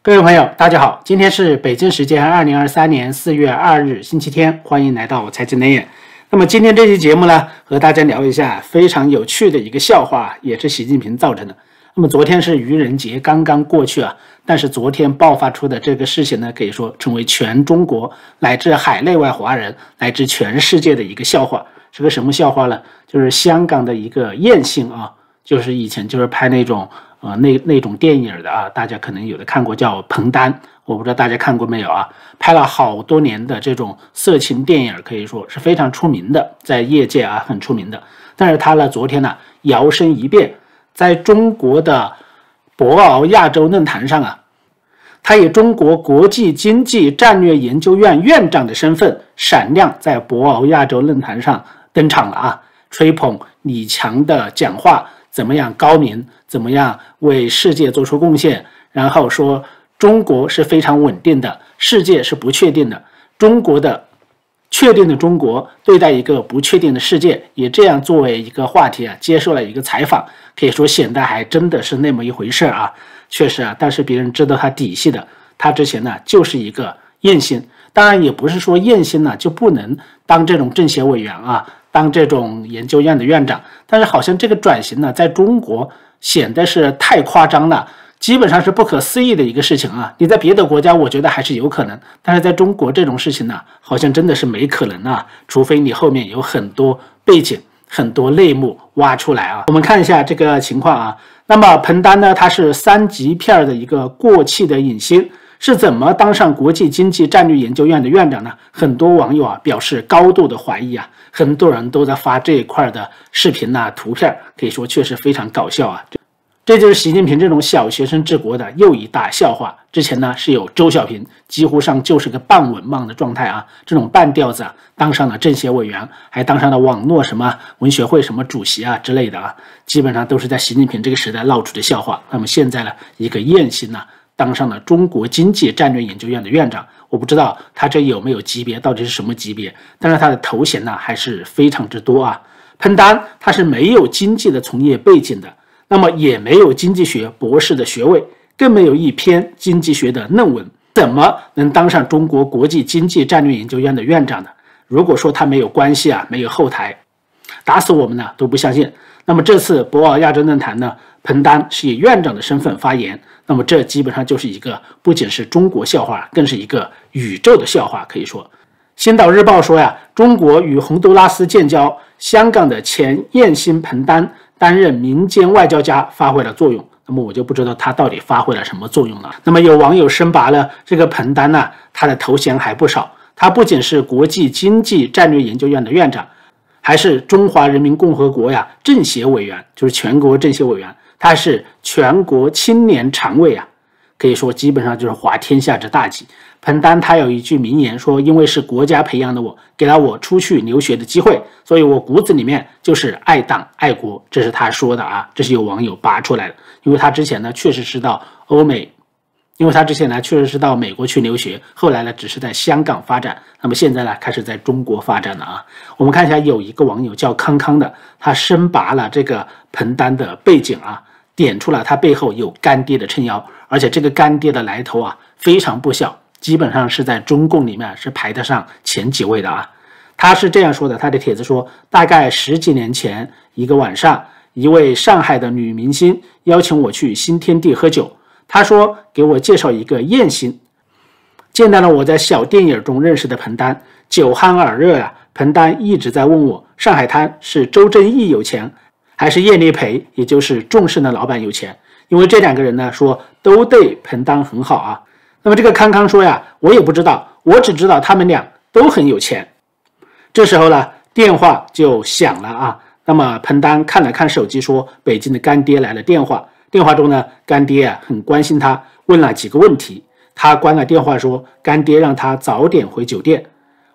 各位朋友，大家好，今天是北京时间二零二三年四月二日，星期天，欢迎来到财经内眼。那么今天这期节目呢，和大家聊一下非常有趣的一个笑话，也是习近平造成的。那么昨天是愚人节刚刚过去啊，但是昨天爆发出的这个事情呢，可以说成为全中国乃至海内外华人乃至全世界的一个笑话。是个什么笑话呢？就是香港的一个艳星啊，就是以前就是拍那种。啊，那那种电影的啊，大家可能有的看过，叫彭丹，我不知道大家看过没有啊？拍了好多年的这种色情电影，可以说是非常出名的，在业界啊很出名的。但是他呢，昨天呢摇身一变，在中国的博鳌亚洲论坛上啊，他以中国国际经济战略研究院院长的身份闪亮在博鳌亚洲论坛上登场了啊，吹捧李强的讲话。怎么样高明？怎么样为世界做出贡献？然后说中国是非常稳定的，世界是不确定的。中国的确定的中国对待一个不确定的世界，也这样作为一个话题啊，接受了一个采访，可以说显得还真的是那么一回事啊。确实啊，但是别人知道他底细的，他之前呢就是一个艳星，当然也不是说艳星呢就不能当这种政协委员啊。当这种研究院的院长，但是好像这个转型呢，在中国显得是太夸张了，基本上是不可思议的一个事情啊！你在别的国家，我觉得还是有可能，但是在中国这种事情呢，好像真的是没可能啊！除非你后面有很多背景、很多内幕挖出来啊！我们看一下这个情况啊。那么彭丹呢，他是三级片的一个过气的影星。是怎么当上国际经济战略研究院的院长呢？很多网友啊表示高度的怀疑啊，很多人都在发这一块的视频呐、图片，可以说确实非常搞笑啊。这就是习近平这种小学生治国的又一大笑话。之前呢是有周小平，几乎上就是个半文盲的状态啊，这种半吊子啊当上了政协委员，还当上了网络什么文学会什么主席啊之类的啊，基本上都是在习近平这个时代闹出的笑话。那么现在呢，一个艳星呢？当上了中国经济战略研究院的院长，我不知道他这有没有级别，到底是什么级别？但是他的头衔呢还是非常之多啊。彭丹他是没有经济的从业背景的，那么也没有经济学博士的学位，更没有一篇经济学的论文，怎么能当上中国国际经济战略研究院的院长呢？如果说他没有关系啊，没有后台，打死我们呢都不相信。那么这次博鳌亚洲论坛呢？彭丹是以院长的身份发言，那么这基本上就是一个不仅是中国笑话，更是一个宇宙的笑话。可以说，《星岛日报》说呀，中国与洪都拉斯建交，香港的前艳星彭丹担任民间外交家发挥了作用。那么我就不知道他到底发挥了什么作用了。那么有网友深拔了这个彭丹呢，他的头衔还不少，他不仅是国际经济战略研究院的院长，还是中华人民共和国呀政协委员，就是全国政协委员。他是全国青年常委啊，可以说基本上就是滑天下之大稽。彭丹他有一句名言说：“因为是国家培养的我，给了我出去留学的机会，所以我骨子里面就是爱党爱国。”这是他说的啊，这是有网友扒出来的。因为他之前呢确实知道欧美，因为他之前呢确实是到美国去留学，后来呢只是在香港发展，那么现在呢开始在中国发展了啊。我们看一下，有一个网友叫康康的，他深拔了这个彭丹的背景啊。点出了他背后有干爹的撑腰，而且这个干爹的来头啊非常不小，基本上是在中共里面是排得上前几位的啊。他是这样说的，他的帖子说，大概十几年前一个晚上，一位上海的女明星邀请我去新天地喝酒，他说给我介绍一个艳星，见到了我在小电影中认识的彭丹，酒酣耳热呀，彭丹一直在问我，上海滩是周正义有钱。还是叶立培，也就是众盛的老板有钱，因为这两个人呢说都对彭丹很好啊。那么这个康康说呀，我也不知道，我只知道他们俩都很有钱。这时候呢，电话就响了啊。那么彭丹看了看手机，说北京的干爹来了电话。电话中呢，干爹啊很关心他，问了几个问题。他关了电话说，干爹让他早点回酒店。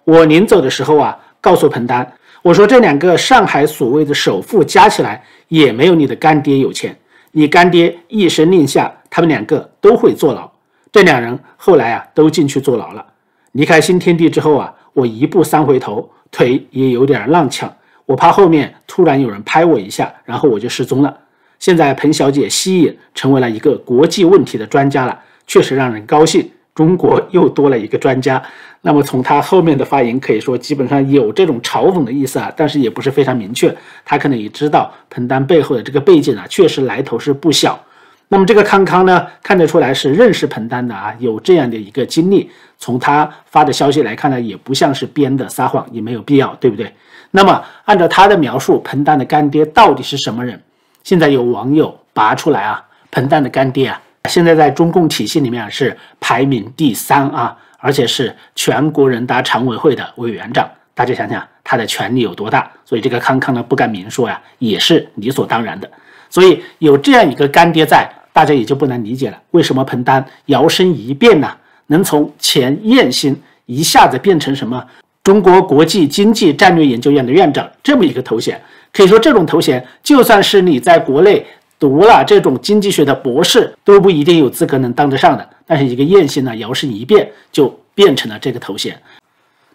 我临走的时候啊，告诉彭丹。我说这两个上海所谓的首富加起来也没有你的干爹有钱。你干爹一声令下，他们两个都会坐牢。这两人后来啊都进去坐牢了。离开新天地之后啊，我一步三回头，腿也有点踉跄。我怕后面突然有人拍我一下，然后我就失踪了。现在彭小姐吸引成为了一个国际问题的专家了，确实让人高兴。中国又多了一个专家。那么从他后面的发言可以说，基本上有这种嘲讽的意思啊，但是也不是非常明确。他可能也知道彭丹背后的这个背景啊，确实来头是不小。那么这个康康呢，看得出来是认识彭丹的啊，有这样的一个经历。从他发的消息来看呢，也不像是编的撒谎，也没有必要，对不对？那么按照他的描述，彭丹的干爹到底是什么人？现在有网友拔出来啊，彭丹的干爹啊，现在在中共体系里面是排名第三啊，而且是全国人大常委会的委员长。大家想想他的权力有多大？所以这个康康呢不敢明说呀，也是理所当然的。所以有这样一个干爹在，大家也就不难理解了，为什么彭丹摇身一变呢？能从前燕兴一下子变成什么中国国际经济战略研究院的院长这么一个头衔？可以说，这种头衔就算是你在国内读了这种经济学的博士，都不一定有资格能当得上的。但是一个燕兴呢，摇身一变就变成了这个头衔。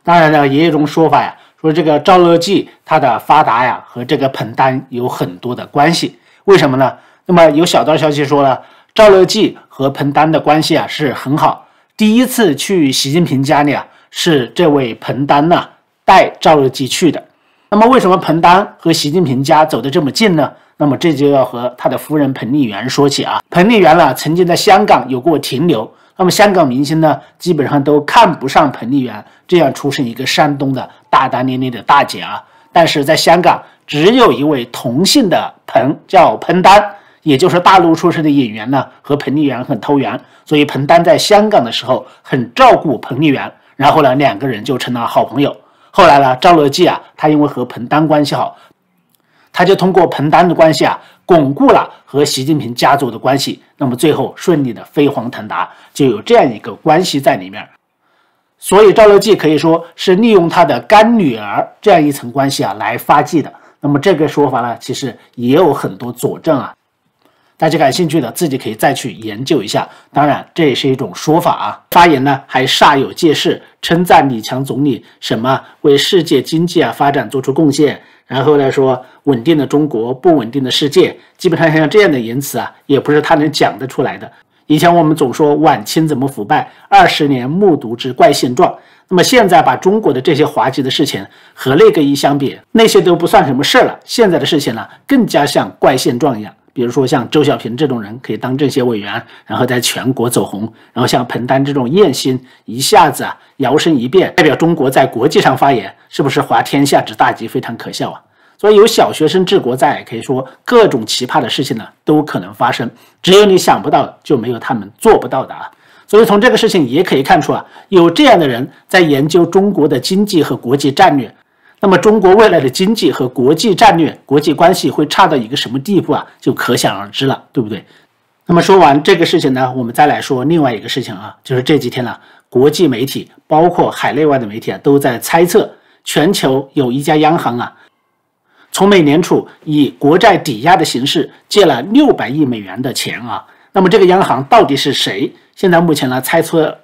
当然了，也有一种说法呀，说这个赵乐际他的发达呀和这个彭丹有很多的关系。为什么呢？那么有小道消息说了，赵乐际和彭丹的关系啊是很好。第一次去习近平家里啊，是这位彭丹呐带赵乐际去的。那么为什么彭丹和习近平家走得这么近呢？那么这就要和他的夫人彭丽媛说起啊。彭丽媛呢曾经在香港有过停留，那么香港明星呢基本上都看不上彭丽媛这样出身一个山东的大大咧咧的大姐啊。但是在香港。只有一位同姓的彭，叫彭丹，也就是大陆出身的演员呢，和彭丽媛很投缘，所以彭丹在香港的时候很照顾彭丽媛，然后呢，两个人就成了好朋友。后来呢，赵乐际啊，他因为和彭丹关系好，他就通过彭丹的关系啊，巩固了和习近平家族的关系，那么最后顺利的飞黄腾达，就有这样一个关系在里面。所以赵乐际可以说是利用他的干女儿这样一层关系啊来发迹的。那么这个说法呢，其实也有很多佐证啊，大家感兴趣的自己可以再去研究一下。当然，这也是一种说法啊。发言呢还煞有介事，称赞李强总理什么为世界经济啊发展做出贡献，然后呢说稳定的中国，不稳定的世界。基本上像这样的言辞啊，也不是他能讲得出来的。以前我们总说晚清怎么腐败，二十年目睹之怪现状。那么现在把中国的这些滑稽的事情和那个一相比，那些都不算什么事儿了。现在的事情呢，更加像怪现状一样。比如说像周小平这种人可以当政协委员，然后在全国走红；然后像彭丹这种艳星，一下子啊摇身一变，代表中国在国际上发言，是不是滑天下之大稽，非常可笑啊？所以有小学生治国在，可以说各种奇葩的事情呢都可能发生，只有你想不到，就没有他们做不到的啊。所以从这个事情也可以看出啊，有这样的人在研究中国的经济和国际战略，那么中国未来的经济和国际战略、国际关系会差到一个什么地步啊，就可想而知了，对不对？那么说完这个事情呢，我们再来说另外一个事情啊，就是这几天呢，国际媒体包括海内外的媒体啊，都在猜测全球有一家央行啊，从美联储以国债抵押的形式借了六百亿美元的钱啊，那么这个央行到底是谁？现在目前呢，猜测，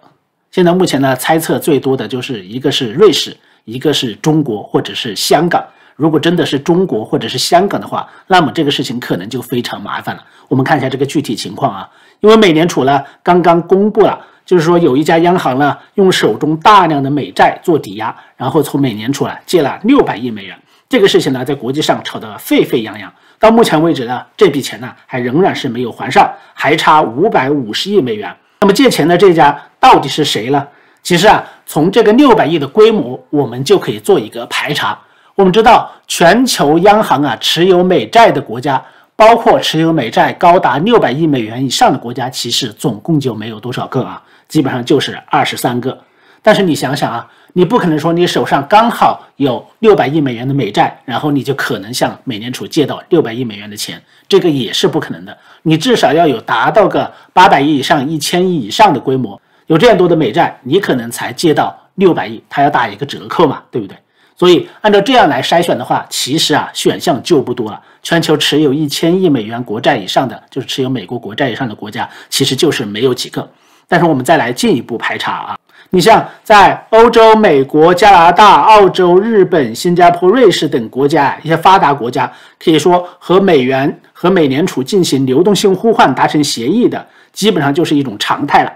现在目前呢，猜测最多的就是一个是瑞士，一个是中国或者是香港。如果真的是中国或者是香港的话，那么这个事情可能就非常麻烦了。我们看一下这个具体情况啊，因为美联储呢刚刚公布了，就是说有一家央行呢用手中大量的美债做抵押，然后从美联储啊借了六百亿美元。这个事情呢在国际上炒得沸沸扬扬。到目前为止呢，这笔钱呢还仍然是没有还上，还差五百五十亿美元。那么借钱的这家到底是谁呢？其实啊，从这个六百亿的规模，我们就可以做一个排查。我们知道，全球央行啊持有美债的国家，包括持有美债高达六百亿美元以上的国家，其实总共就没有多少个啊，基本上就是二十三个。但是你想想啊，你不可能说你手上刚好有六百亿美元的美债，然后你就可能向美联储借到六百亿美元的钱，这个也是不可能的。你至少要有达到个八百亿以上、一千亿以上的规模，有这样多的美债，你可能才借到六百亿，它要打一个折扣嘛，对不对？所以按照这样来筛选的话，其实啊选项就不多了。全球持有一千亿美元国债以上的，就是持有美国国债以上的国家，其实就是没有几个。但是我们再来进一步排查啊。你像在欧洲、美国、加拿大、澳洲、日本、新加坡、瑞士等国家一些发达国家，可以说和美元和美联储进行流动性互换达成协议的，基本上就是一种常态了。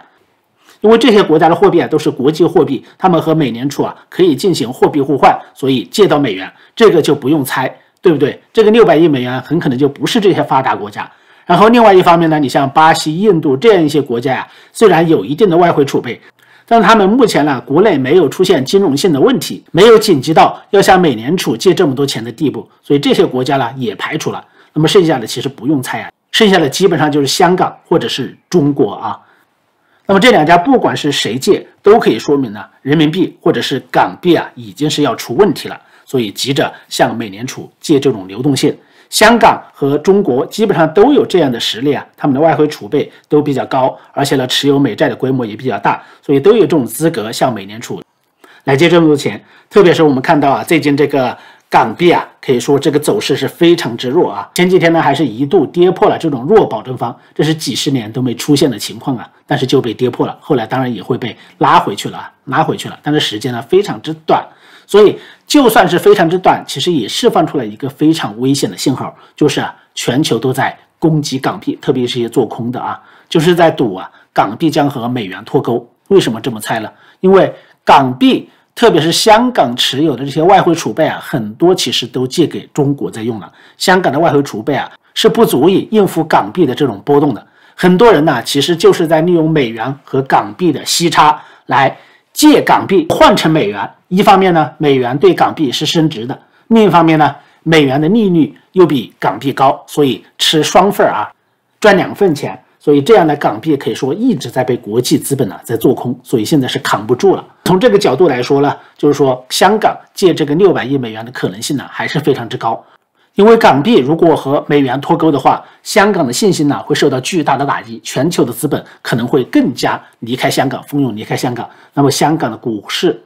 因为这些国家的货币啊都是国际货币，他们和美联储啊可以进行货币互换，所以借到美元，这个就不用猜，对不对？这个六百亿美元很可能就不是这些发达国家。然后另外一方面呢，你像巴西、印度这样一些国家呀，虽然有一定的外汇储备，但他们目前呢国内没有出现金融性的问题，没有紧急到要向美联储借这么多钱的地步，所以这些国家呢也排除了。那么剩下的其实不用猜啊，剩下的基本上就是香港或者是中国啊。那么这两家不管是谁借，都可以说明呢，人民币或者是港币啊，已经是要出问题了，所以急着向美联储借这种流动性。香港和中国基本上都有这样的实力啊，他们的外汇储备都比较高，而且呢，持有美债的规模也比较大，所以都有这种资格向美联储来借这么多钱。特别是我们看到啊，最近这个。港币啊，可以说这个走势是非常之弱啊。前几天呢，还是一度跌破了这种弱保证方，这是几十年都没出现的情况啊。但是就被跌破了，后来当然也会被拉回去了啊，拉回去了。但是时间呢非常之短，所以就算是非常之短，其实也释放出了一个非常危险的信号，就是啊，全球都在攻击港币，特别是一些做空的啊，就是在赌啊，港币将和美元脱钩。为什么这么猜呢？因为港币。特别是香港持有的这些外汇储备啊，很多其实都借给中国在用了。香港的外汇储备啊，是不足以应付港币的这种波动的。很多人呢，其实就是在利用美元和港币的息差来借港币换成美元。一方面呢，美元对港币是升值的；另一方面呢，美元的利率又比港币高，所以吃双份儿啊，赚两份钱。所以这样的港币可以说一直在被国际资本呢在做空，所以现在是扛不住了。从这个角度来说呢，就是说香港借这个六百亿美元的可能性呢还是非常之高。因为港币如果和美元脱钩的话，香港的信心呢会受到巨大的打击，全球的资本可能会更加离开香港，蜂拥离开香港。那么香港的股市，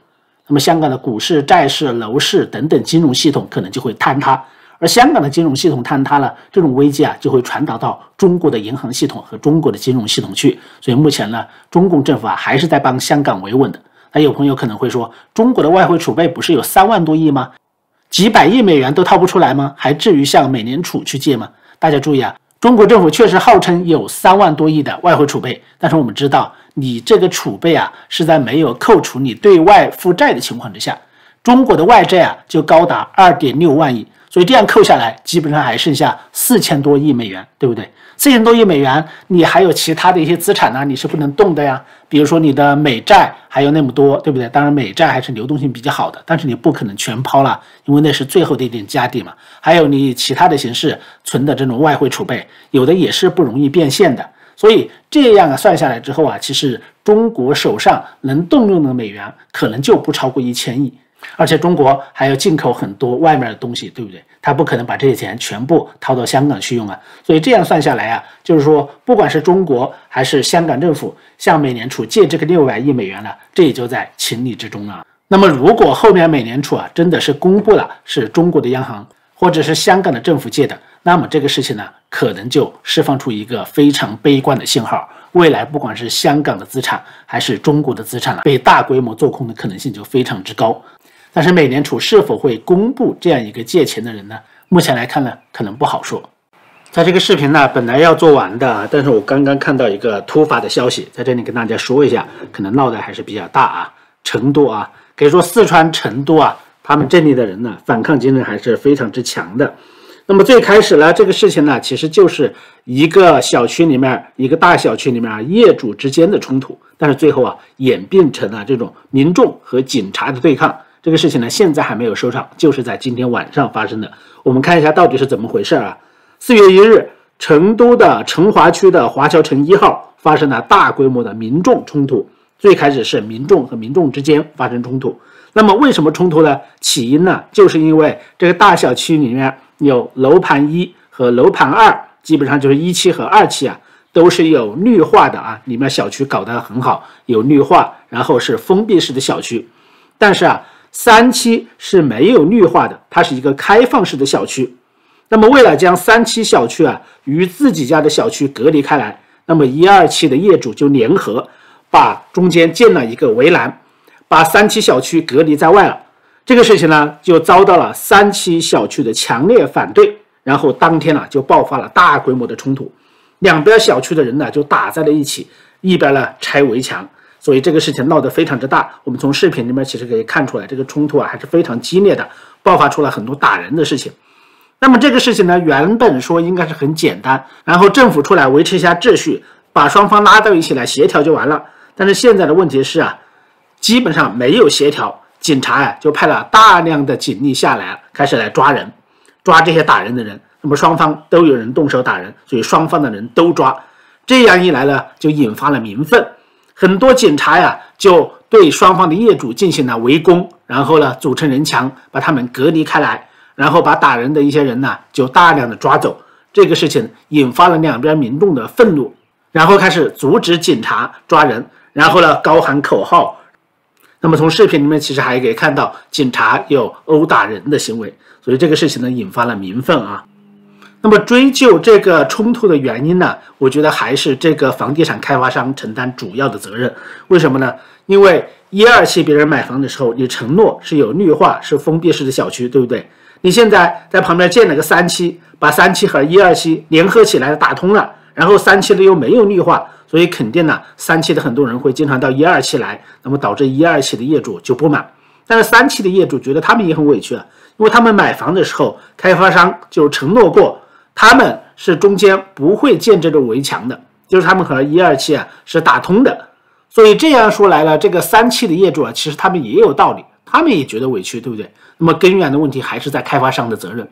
那么香港的股市、债市、楼市等等金融系统可能就会坍塌。而香港的金融系统坍塌了，这种危机啊就会传导到中国的银行系统和中国的金融系统去。所以目前呢，中共政府啊还是在帮香港维稳的。那有朋友可能会说，中国的外汇储备不是有三万多亿吗？几百亿美元都掏不出来吗？还至于向美联储去借吗？大家注意啊，中国政府确实号称有三万多亿的外汇储备，但是我们知道，你这个储备啊是在没有扣除你对外负债的情况之下，中国的外债啊就高达二点六万亿。所以这样扣下来，基本上还剩下四千多亿美元，对不对？四千多亿美元，你还有其他的一些资产呢，你是不能动的呀。比如说你的美债还有那么多，对不对？当然美债还是流动性比较好的，但是你不可能全抛了，因为那是最后的一点家底嘛。还有你其他的形式存的这种外汇储备，有的也是不容易变现的。所以这样啊算下来之后啊，其实中国手上能动用的美元可能就不超过一千亿。而且中国还要进口很多外面的东西，对不对？他不可能把这些钱全部掏到香港去用啊。所以这样算下来啊，就是说，不管是中国还是香港政府向美联储借这个六百亿美元呢，这也就在情理之中了。那么，如果后面美联储啊真的是公布了是中国的央行或者是香港的政府借的，那么这个事情呢，可能就释放出一个非常悲观的信号。未来不管是香港的资产还是中国的资产被大规模做空的可能性就非常之高。但是美联储是否会公布这样一个借钱的人呢？目前来看呢，可能不好说。在这个视频呢，本来要做完的，但是我刚刚看到一个突发的消息，在这里跟大家说一下，可能闹得还是比较大啊。成都啊，可以说四川成都啊，他们这里的人呢，反抗精神还是非常之强的。那么最开始呢，这个事情呢，其实就是一个小区里面，一个大小区里面啊，业主之间的冲突，但是最后啊，演变成了这种民众和警察的对抗。这个事情呢，现在还没有收场，就是在今天晚上发生的。我们看一下到底是怎么回事啊？四月一日，成都的成华区的华侨城一号发生了大规模的民众冲突。最开始是民众和民众之间发生冲突。那么为什么冲突呢？起因呢，就是因为这个大小区里面有楼盘一和楼盘二，基本上就是一期和二期啊，都是有绿化的啊，里面小区搞得很好，有绿化，然后是封闭式的小区，但是啊。三期是没有绿化的，它是一个开放式的小区。那么，为了将三期小区啊与自己家的小区隔离开来，那么一二期的业主就联合把中间建了一个围栏，把三期小区隔离在外了。这个事情呢，就遭到了三期小区的强烈反对，然后当天呢就爆发了大规模的冲突。两边小区的人呢就打在了一起，一边呢拆围墙，所以这个事情闹得非常之大。我们从视频里面其实可以看出来，这个冲突啊还是非常激烈的，爆发出了很多打人的事情。那么这个事情呢，原本说应该是很简单，然后政府出来维持一下秩序，把双方拉到一起来协调就完了。但是现在的问题是啊，基本上没有协调，警察啊就派了大量的警力下来，开始来抓人，抓这些打人的人。那么双方都有人动手打人，所以双方的人都抓。这样一来呢，就引发了民愤，很多警察呀就对双方的业主进行了围攻，然后呢组成人墙，把他们隔离开来。然后把打人的一些人呢，就大量的抓走。这个事情引发了两边民众的愤怒，然后开始阻止警察抓人，然后呢高喊口号。那么从视频里面其实还可以看到警察有殴打人的行为，所以这个事情呢引发了民愤啊。那么追究这个冲突的原因呢，我觉得还是这个房地产开发商承担主要的责任。为什么呢？因为一二期别人买房的时候，你承诺是有绿化、是封闭式的小区，对不对？你现在在旁边建了个三期，把三期和一二期联合起来打通了，然后三期的又没有绿化，所以肯定呢，三期的很多人会经常到一二期来，那么导致一二期的业主就不满。但是三期的业主觉得他们也很委屈啊，因为他们买房的时候，开发商就承诺过，他们是中间不会建这种围墙的，就是他们和一二期啊是打通的，所以这样说来了，这个三期的业主啊，其实他们也有道理。他们也觉得委屈，对不对？那么根源的问题还是在开发商的责任。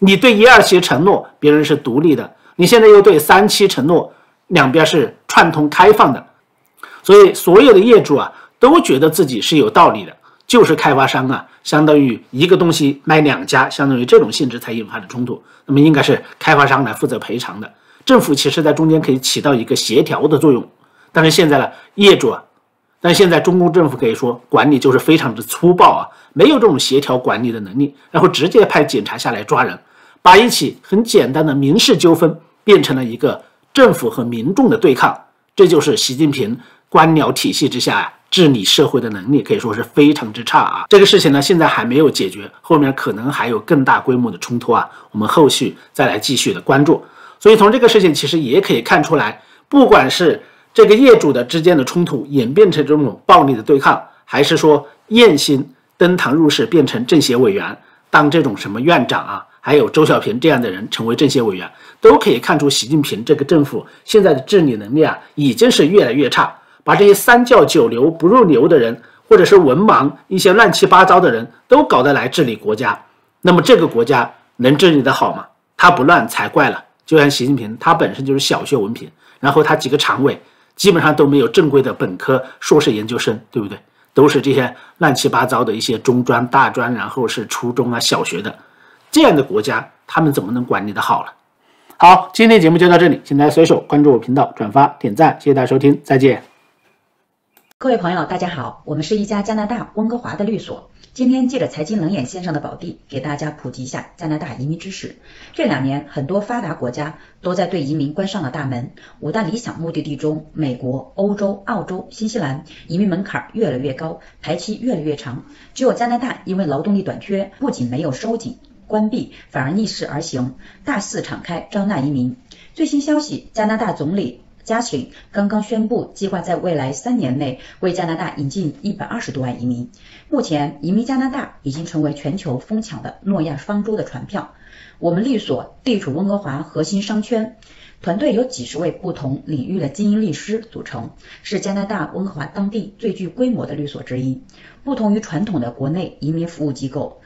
你对一二期承诺别人是独立的，你现在又对三期承诺两边是串通开放的，所以所有的业主啊都觉得自己是有道理的，就是开发商啊，相当于一个东西卖两家，相当于这种性质才引发的冲突。那么应该是开发商来负责赔偿的，政府其实在中间可以起到一个协调的作用。但是现在呢，业主啊。但现在中共政府可以说管理就是非常之粗暴啊，没有这种协调管理的能力，然后直接派警察下来抓人，把一起很简单的民事纠纷变成了一个政府和民众的对抗，这就是习近平官僚体系之下呀治理社会的能力可以说是非常之差啊。这个事情呢现在还没有解决，后面可能还有更大规模的冲突啊，我们后续再来继续的关注。所以从这个事情其实也可以看出来，不管是。这个业主的之间的冲突演变成这种暴力的对抗，还是说燕兴登堂入室变成政协委员，当这种什么院长啊，还有周小平这样的人成为政协委员，都可以看出习近平这个政府现在的治理能力啊，已经是越来越差。把这些三教九流不入流的人，或者是文盲一些乱七八糟的人都搞得来治理国家，那么这个国家能治理得好吗？他不乱才怪了。就像习近平，他本身就是小学文凭，然后他几个常委。基本上都没有正规的本科、硕士研究生，对不对？都是这些乱七八糟的一些中专、大专，然后是初中啊、小学的，这样的国家，他们怎么能管理的好了？好，今天节目就到这里，请大家随手关注我频道、转发、点赞，谢谢大家收听，再见。各位朋友，大家好，我们是一家加拿大温哥华的律所。今天借着财经冷眼线上的宝地，给大家普及一下加拿大移民知识。这两年，很多发达国家都在对移民关上了大门。五大理想目的地中，美国、欧洲、澳洲、新西兰移民门槛越来越高，排期越来越长。只有加拿大因为劳动力短缺，不仅没有收紧关闭，反而逆势而行，大肆敞开招纳移民。最新消息，加拿大总理。加请刚刚宣布，计划在未来三年内为加拿大引进一百二十多万移民。目前，移民加拿大已经成为全球疯抢的诺亚方舟的船票。我们律所地处温哥华核心商圈，团队由几十位不同领域的精英律师组成，是加拿大温哥华当地最具规模的律所之一。不同于传统的国内移民服务机构。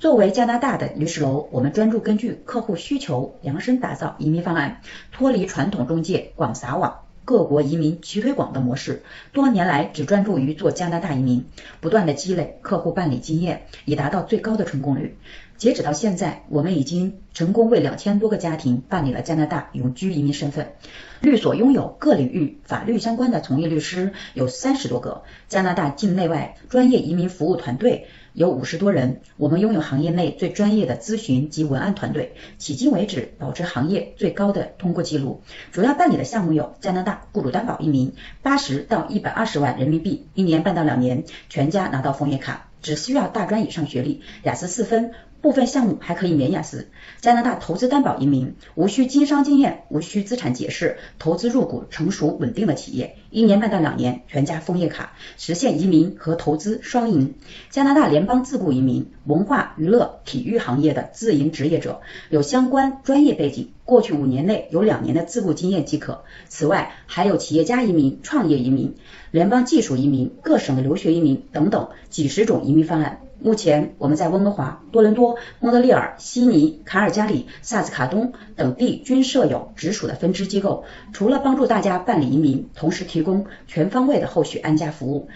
作为加拿大的律师楼，我们专注根据客户需求量身打造移民方案，脱离传统中介广撒网、各国移民齐推广的模式。多年来只专注于做加拿大移民，不断的积累客户办理经验，以达到最高的成功率。截止到现在，我们已经成功为两千多个家庭办理了加拿大永居移民身份。律所拥有各领域法律相关的从业律师有三十多个，加拿大境内外专业移民服务团队。有五十多人，我们拥有行业内最专业的咨询及文案团队，迄今为止保持行业最高的通过记录。主要办理的项目有加拿大雇主担保移民，八十到一百二十万人民币，一年半到两年，全家拿到枫叶卡，只需要大专以上学历，雅思四分，部分项目还可以免雅思。加拿大投资担保移民，无需经商经验，无需资产解释，投资入股成熟稳定的企业，一年半到两年全家枫叶卡，实现移民和投资双赢。加拿大联邦自雇移民，文化娱乐体育行业的自营职业者，有相关专业背景，过去五年内有两年的自雇经验即可。此外，还有企业家移民、创业移民、联邦技术移民、各省的留学移民等等几十种移民方案。目前我们在温哥华、多伦多、蒙特利尔、悉尼、卡尔加里、萨斯卡东等地均设有直属的分支机构，除了帮助大家办理移民，同时提提供全方位的后续安家服务。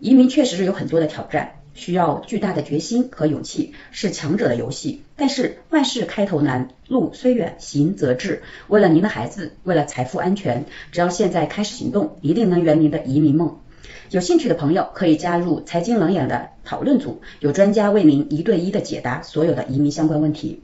移民确实是有很多的挑战，需要巨大的决心和勇气，是强者的游戏。但是万事开头难，路虽远，行则至。为了您的孩子，为了财富安全，只要现在开始行动，一定能圆您的移民梦。有兴趣的朋友可以加入财经冷眼的讨论组，有专家为您一对一的解答所有的移民相关问题。